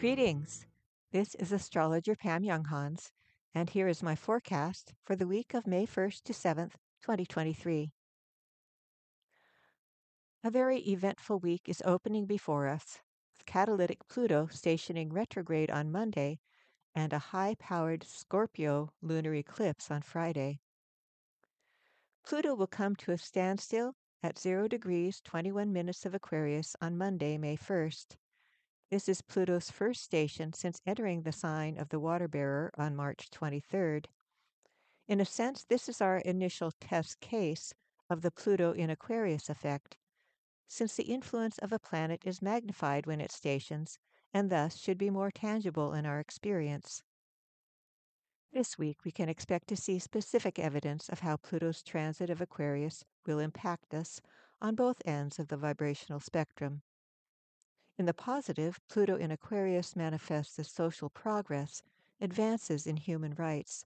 Greetings. This is astrologer Pam Younghans, and here is my forecast for the week of May 1st to 7th, 2023. A very eventful week is opening before us, with catalytic Pluto stationing retrograde on Monday and a high powered Scorpio lunar eclipse on Friday. Pluto will come to a standstill at 0 degrees 21 minutes of Aquarius on Monday, May 1st. This is Pluto's first station since entering the sign of the water bearer on March 23rd. In a sense, this is our initial test case of the Pluto in Aquarius effect, since the influence of a planet is magnified when it stations and thus should be more tangible in our experience. This week, we can expect to see specific evidence of how Pluto's transit of Aquarius will impact us on both ends of the vibrational spectrum. In the positive, Pluto in Aquarius manifests as social progress, advances in human rights,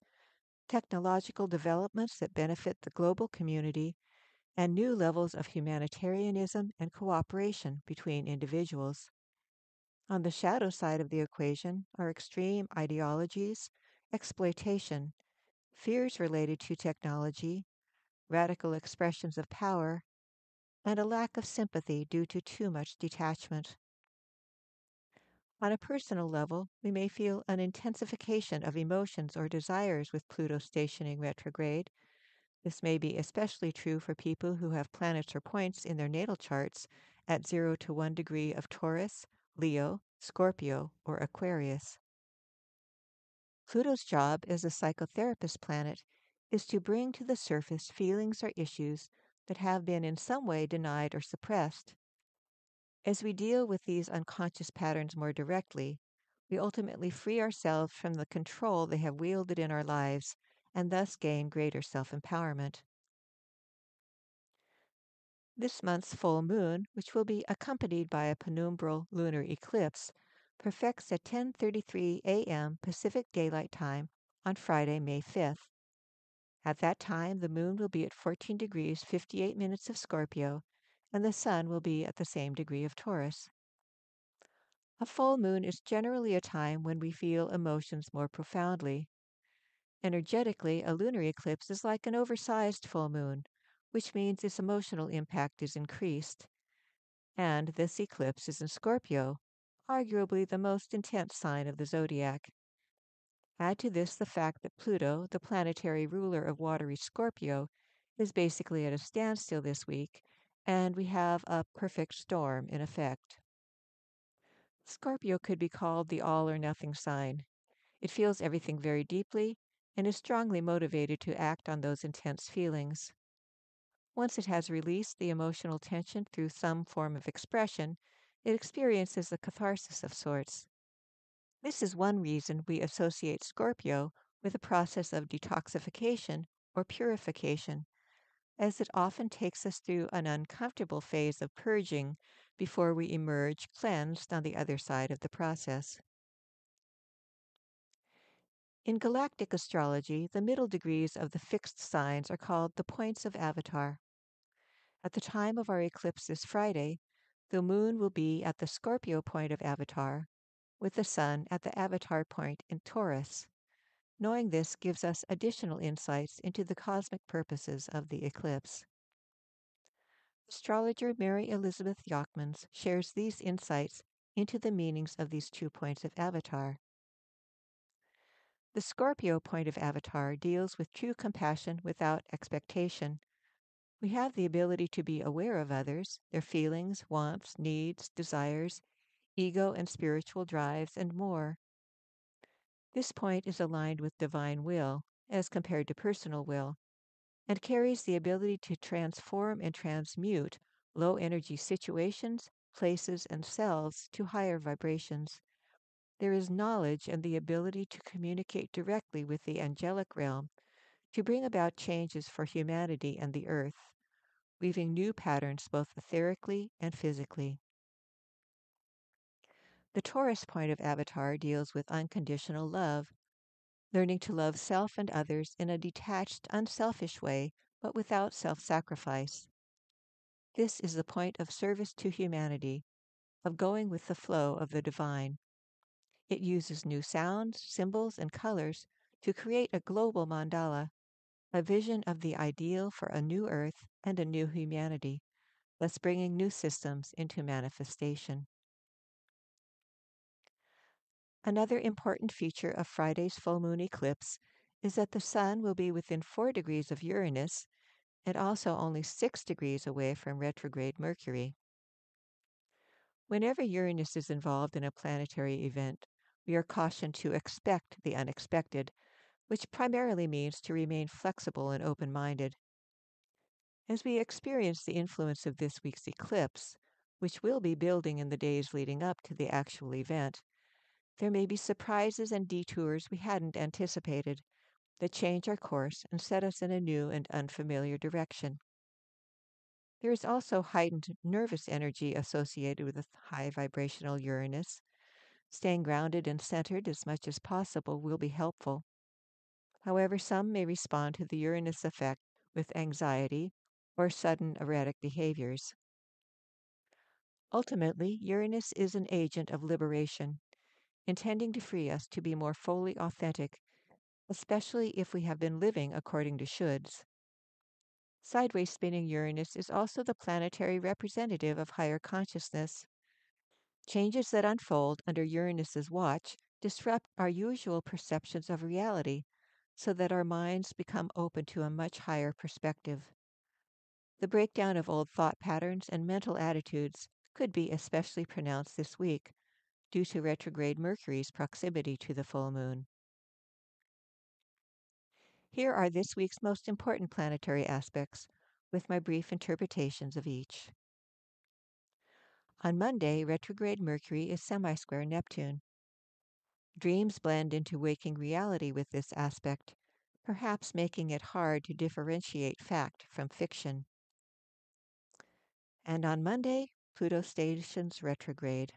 technological developments that benefit the global community, and new levels of humanitarianism and cooperation between individuals. On the shadow side of the equation are extreme ideologies, exploitation, fears related to technology, radical expressions of power, and a lack of sympathy due to too much detachment. On a personal level, we may feel an intensification of emotions or desires with Pluto stationing retrograde. This may be especially true for people who have planets or points in their natal charts at 0 to 1 degree of Taurus, Leo, Scorpio, or Aquarius. Pluto's job as a psychotherapist planet is to bring to the surface feelings or issues that have been in some way denied or suppressed. As we deal with these unconscious patterns more directly, we ultimately free ourselves from the control they have wielded in our lives and thus gain greater self empowerment. This month's full moon, which will be accompanied by a penumbral lunar eclipse, perfects at 10:33 a.m. Pacific Daylight Time on Friday, May 5th. At that time, the moon will be at 14 degrees 58 minutes of Scorpio and the sun will be at the same degree of Taurus. A full moon is generally a time when we feel emotions more profoundly. Energetically, a lunar eclipse is like an oversized full moon, which means its emotional impact is increased. And this eclipse is in Scorpio, arguably the most intense sign of the zodiac. Add to this the fact that Pluto, the planetary ruler of watery Scorpio, is basically at a standstill this week and we have a perfect storm in effect. Scorpio could be called the all or nothing sign. It feels everything very deeply and is strongly motivated to act on those intense feelings. Once it has released the emotional tension through some form of expression, it experiences a catharsis of sorts. This is one reason we associate Scorpio with a process of detoxification or purification as it often takes us through an uncomfortable phase of purging before we emerge cleansed on the other side of the process. In galactic astrology, the middle degrees of the fixed signs are called the points of avatar. At the time of our eclipse this Friday, the moon will be at the Scorpio point of avatar, with the sun at the avatar point in Taurus. Knowing this gives us additional insights into the cosmic purposes of the eclipse. Astrologer Mary Elizabeth Jochmans shares these insights into the meanings of these two points of avatar. The Scorpio point of avatar deals with true compassion without expectation. We have the ability to be aware of others, their feelings, wants, needs, desires, ego and spiritual drives, and more. This point is aligned with divine will, as compared to personal will, and carries the ability to transform and transmute low energy situations, places, and selves to higher vibrations. There is knowledge and the ability to communicate directly with the angelic realm to bring about changes for humanity and the earth, weaving new patterns both etherically and physically. The Taurus point of Avatar deals with unconditional love, learning to love self and others in a detached, unselfish way, but without self sacrifice. This is the point of service to humanity, of going with the flow of the divine. It uses new sounds, symbols, and colors to create a global mandala, a vision of the ideal for a new earth and a new humanity, thus bringing new systems into manifestation. Another important feature of Friday's full moon eclipse is that the sun will be within 4 degrees of Uranus and also only 6 degrees away from retrograde Mercury. Whenever Uranus is involved in a planetary event, we are cautioned to expect the unexpected, which primarily means to remain flexible and open minded. As we experience the influence of this week's eclipse, which will be building in the days leading up to the actual event, there may be surprises and detours we hadn't anticipated that change our course and set us in a new and unfamiliar direction. There is also heightened nervous energy associated with high vibrational Uranus. Staying grounded and centered as much as possible will be helpful. However, some may respond to the Uranus effect with anxiety or sudden erratic behaviors. Ultimately, Uranus is an agent of liberation, intending to free us to be more fully authentic, especially if we have been living according to shoulds. Sideways spinning Uranus is also the planetary representative of higher consciousness. Changes that unfold under Uranus's watch disrupt our usual perceptions of reality so that our minds become open to a much higher perspective. The breakdown of old thought patterns and mental attitudes could be especially pronounced this week due to retrograde Mercury's proximity to the full moon. Here are this week's most important planetary aspects, with my brief interpretations of each. On Monday, retrograde Mercury is semi square Neptune. Dreams blend into waking reality with this aspect, perhaps making it hard to differentiate fact from fiction. And on Monday, Pluto stations retrograde.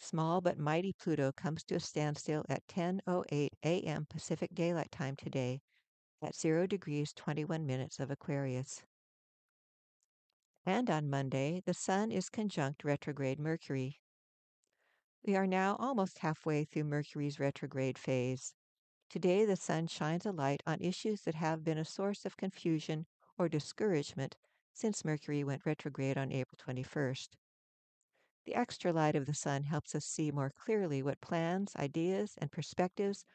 Small but mighty Pluto comes to a standstill at 10:08 a.m. Pacific Daylight Time today at 0 degrees 21 minutes of Aquarius. And on Monday, the Sun is conjunct retrograde Mercury. We are now almost halfway through Mercury's retrograde phase. Today, the Sun shines a light on issues that have been a source of confusion or discouragement since Mercury went retrograde on April 21st. The extra light of the Sun helps us see more clearly what plans, ideas, and perspectives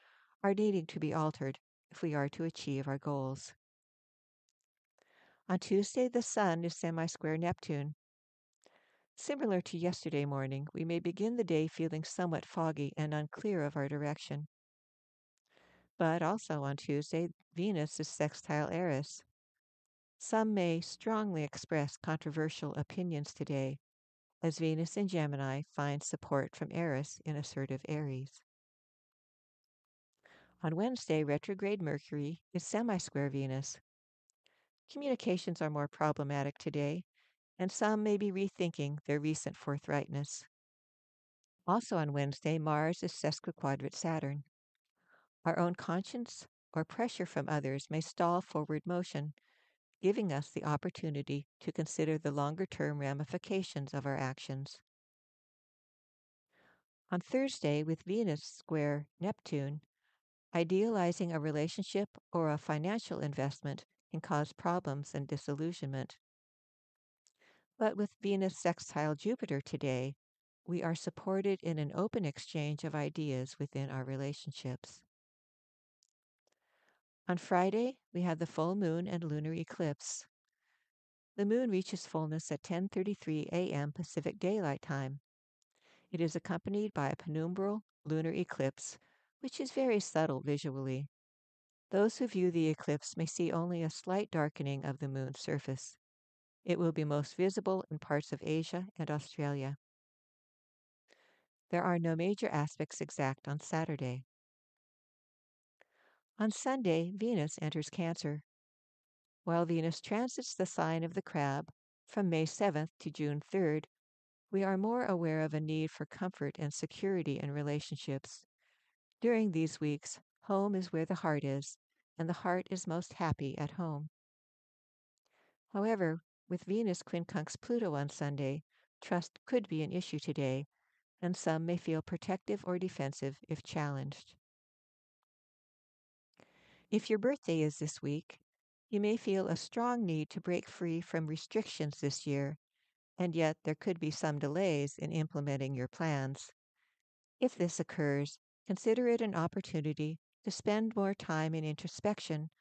are needing to be altered if we are to achieve our goals. On Tuesday, the Sun is semi square Neptune. Similar to yesterday morning, we may begin the day feeling somewhat foggy and unclear of our direction. But also on Tuesday, Venus is sextile Eris. Some may strongly express controversial opinions today, as Venus in Gemini finds support from Eris in assertive Aries. On Wednesday, retrograde Mercury is semi square Venus. Communications are more problematic today, and some may be rethinking their recent forthrightness. Also on Wednesday, Mars is sesquiquadrate Saturn. Our own conscience or pressure from others may stall forward motion, giving us the opportunity to consider the longer term ramifications of our actions. On Thursday, with Venus square Neptune, Idealizing a relationship or a financial investment can cause problems and disillusionment. But with Venus sextile Jupiter today, we are supported in an open exchange of ideas within our relationships. On Friday, we have the full moon and lunar eclipse. The moon reaches fullness at 10:33 a.m. Pacific Daylight Time. It is accompanied by a penumbral lunar eclipse which is very subtle visually. Those who view the eclipse may see only a slight darkening of the moon's surface. It will be most visible in parts of Asia and Australia. There are no major aspects exact on Saturday. On Sunday, Venus enters Cancer. While Venus transits the sign of the crab from May 7th to June 3rd, we are more aware of a need for comfort and security in relationships. During these weeks, home is where the heart is, and the heart is most happy at home. However, with Venus quincunx Pluto on Sunday, trust could be an issue today, and some may feel protective or defensive if challenged. If your birthday is this week, you may feel a strong need to break free from restrictions this year, and yet there could be some delays in implementing your plans. If this occurs, consider it an opportunity to spend more time in introspection,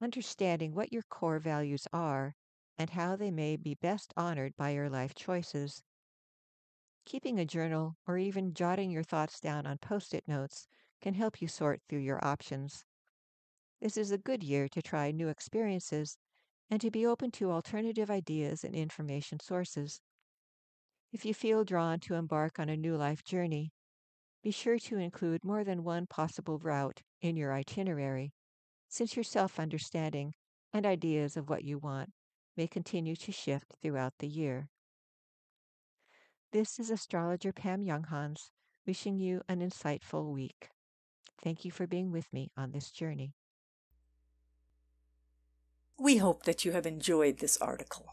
understanding what your core values are and how they may be best honored by your life choices. Keeping a journal or even jotting your thoughts down on post it notes can help you sort through your options. This is a good year to try new experiences and to be open to alternative ideas and information sources. If you feel drawn to embark on a new life journey, be sure to include more than one possible route in your itinerary, since your self understanding and ideas of what you want may continue to shift throughout the year. This is astrologer Pam Younghans wishing you an insightful week. Thank you for being with me on this journey. We hope that you have enjoyed this article.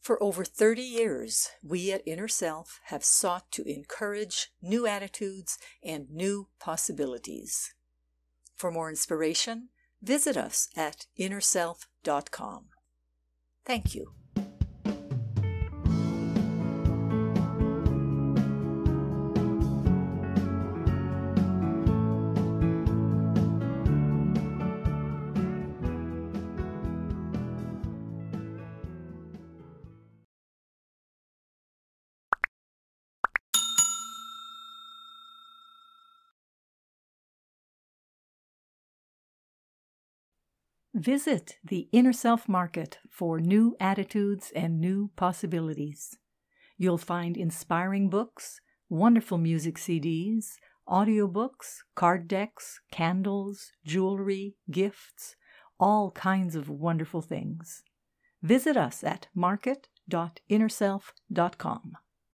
For over 30 years, we at Inner Self have sought to encourage new attitudes and new possibilities. For more inspiration, visit us at innerself.com. Thank you. Visit the Inner Self Market for new attitudes and new possibilities. You'll find inspiring books, wonderful music CDs, audiobooks, card decks, candles, jewelry, gifts, all kinds of wonderful things. Visit us at market.innerself.com.